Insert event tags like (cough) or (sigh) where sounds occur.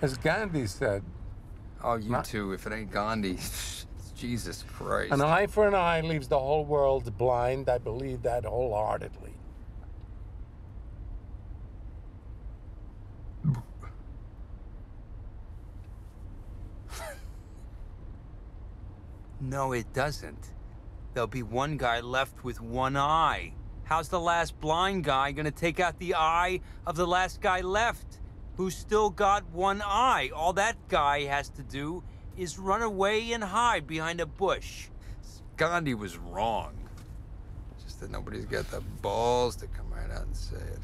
As Gandhi said, Oh, you Not- too. If it ain't Gandhi, it's (laughs) Jesus Christ. an eye for an eye leaves the whole world blind. I believe that wholeheartedly. (laughs) No, it doesn't. There'll be one guy left with one eye. How's the last blind guy gonna take out the eye of the last guy left, who's still got one eye? All that guy has to do is run away and hide behind a bush. Gandhi was wrong. Just that nobody's got the balls to come right out and say it.